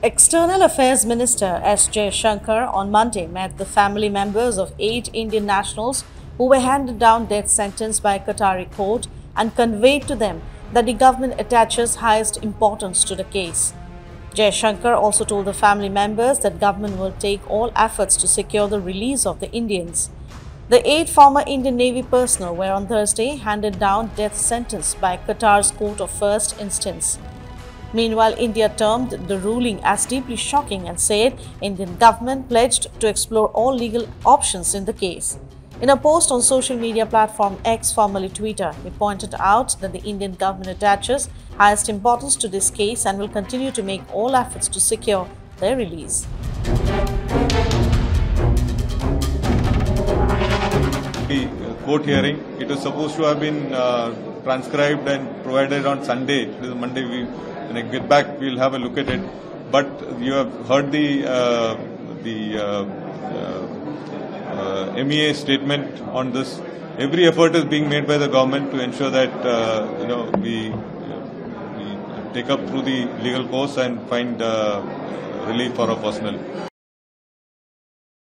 External Affairs Minister S. Jaishankar on Monday met the family members of eight Indian nationals who were handed down death sentence by a Qatari court and conveyed to them that the government attaches highest importance to the case. Jaishankar also told the family members that government will take all efforts to secure the release of the Indians. The eight former Indian Navy personnel were on Thursday handed down death sentence by Qatar's court of first instance. Meanwhile, India termed the ruling as deeply shocking and said Indian government pledged to explore all legal options in the case. In a post on social media platform X, formerly Twitter, he pointed out that the Indian government attaches highest importance to this case and will continue to make all efforts to secure their release. Court hearing, it was supposed to have been uh, transcribed and provided on Sunday. This is Monday. We, when I get back, we'll have a look at it. But you have heard the uh, the uh, uh, MEA statement on this. Every effort is being made by the government to ensure that uh, you know we we take up through the legal course and find uh, relief for our personnel.